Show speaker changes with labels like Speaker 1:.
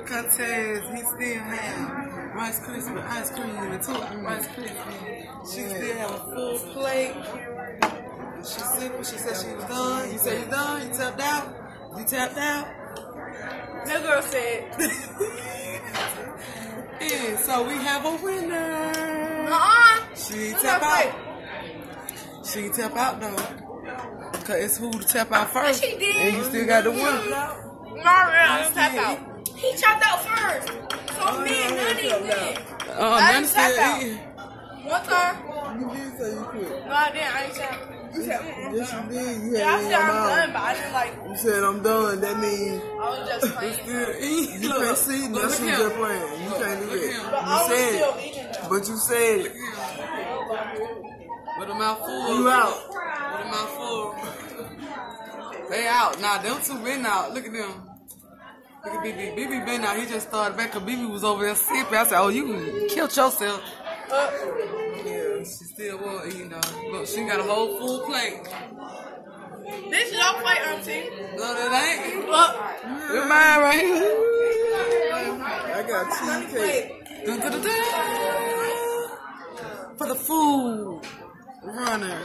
Speaker 1: the contest. He still have Rice Krispie ice cream and two Rice Krispie. She still have a full plate. She said she said she was done. You said you done. You tapped out. You tapped out.
Speaker 2: That girl said,
Speaker 1: And so we have a winner.
Speaker 2: uh-uh.
Speaker 1: She ain't
Speaker 2: What's
Speaker 1: tap out. She ain't tap out though. Cause it's who to tap out first.
Speaker 2: She did.
Speaker 1: And you still got the winner.
Speaker 2: Mario didn't tap out. He chopped out first. So me and Nutty win.
Speaker 1: Oh,
Speaker 2: I
Speaker 1: none
Speaker 2: didn't tap out. One time.
Speaker 3: You did say you quit.
Speaker 2: No, I didn't. I ain't tap. You said, mm-mm.
Speaker 3: Yes, you did. You
Speaker 2: Yeah, I
Speaker 3: had it in
Speaker 2: said
Speaker 3: your
Speaker 2: I'm done, but I didn't like.
Speaker 3: You said I'm done. That means
Speaker 2: I was just playing.
Speaker 1: Still eating.
Speaker 3: you
Speaker 1: Look,
Speaker 3: can't see
Speaker 1: look,
Speaker 3: that's
Speaker 1: look
Speaker 3: you
Speaker 1: him.
Speaker 3: just playing. You can't do
Speaker 1: it.
Speaker 2: But
Speaker 3: that.
Speaker 2: I
Speaker 3: You
Speaker 2: was
Speaker 3: said
Speaker 2: still
Speaker 3: it.
Speaker 2: eating though.
Speaker 3: But you said it.
Speaker 1: With a mouthful.
Speaker 3: You out.
Speaker 1: With a mouthful. They out. Nah, them two been out. Look at them. Look at BB. BB been out. He just started back because BB was over there sipping. I said, oh, you killed yourself.
Speaker 2: Uh,
Speaker 1: Yeah, she still was eating though. Look, she got a whole full plate.
Speaker 2: this is your plate, auntie.
Speaker 1: No, that ain't.
Speaker 2: Look.
Speaker 1: It's mine right here.
Speaker 3: I got cheesecake.
Speaker 1: Dun, dun, dun, dun. For the food runner.